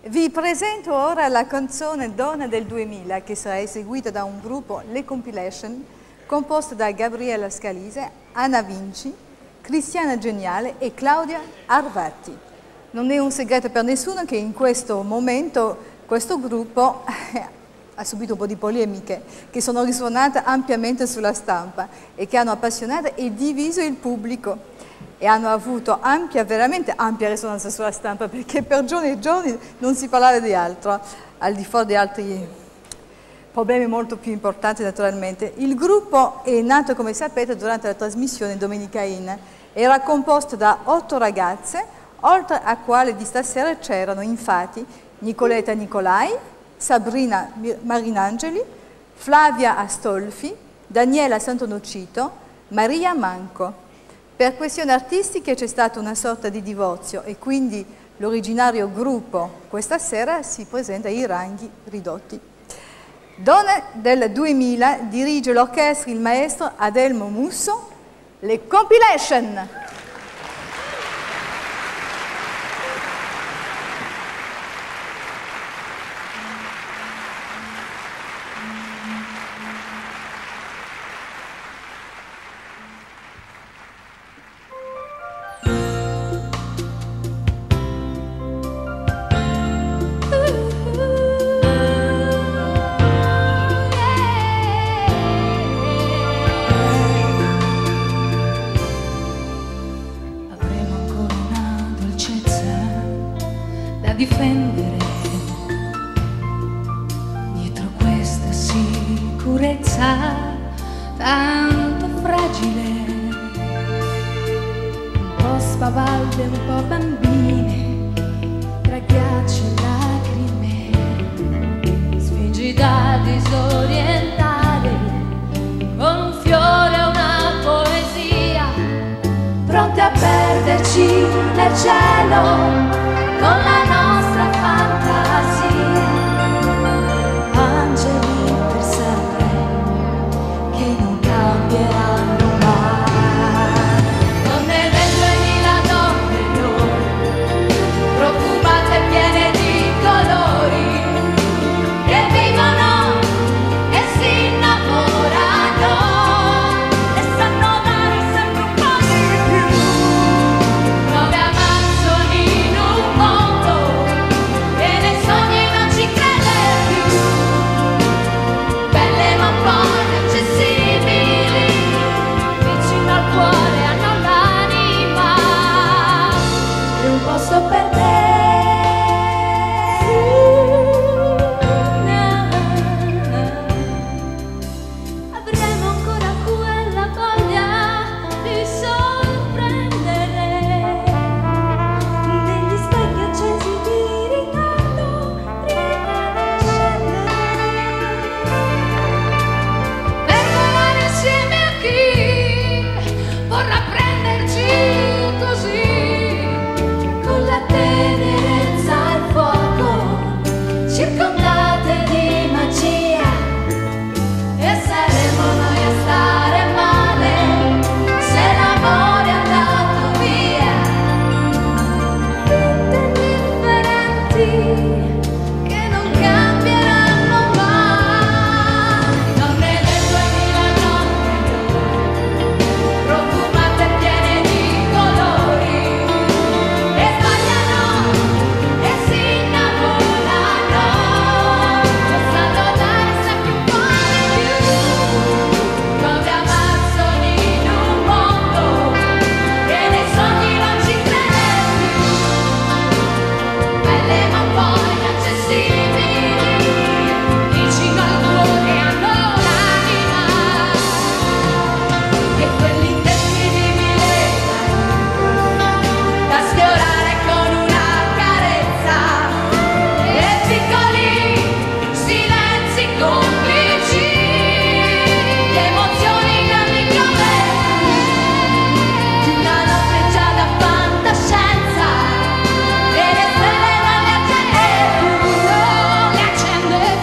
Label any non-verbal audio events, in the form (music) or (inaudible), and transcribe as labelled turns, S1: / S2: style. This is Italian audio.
S1: Vi presento ora la canzone Donna del 2000 che sarà eseguita da un gruppo Le Compilation composto da Gabriella Scalise, Anna Vinci, Cristiana Geniale e Claudia Arvati. Non è un segreto per nessuno che in questo momento questo gruppo ha subito un po' di polemiche che sono risuonate ampiamente sulla stampa e che hanno appassionato e diviso il pubblico e hanno avuto ampia, veramente ampia risonanza sulla stampa (laughs) perché per giorni e giorni non si parlava di altro, al di fuori di altri problemi molto più importanti naturalmente. Il gruppo è nato, come sapete, durante la trasmissione Domenica In. Era composto da otto ragazze, oltre a quale di stasera c'erano infatti Nicoletta Nicolai, Sabrina Marinangeli, Flavia Astolfi, Daniela Santonocito, Maria Manco. Per questioni artistiche c'è stata una sorta di divorzio e quindi l'originario gruppo questa sera si presenta ai ranghi ridotti. Donne del 2000 dirige l'orchestra il maestro Adelmo Musso, le compilation.
S2: Difendere. Dietro questa sicurezza tanto fragile, un po' spavalde, un po' bambine, tra ghiaccio e lacrime, spingi da disorientare con un fiore e una poesia, pronte a perderci nel cielo super.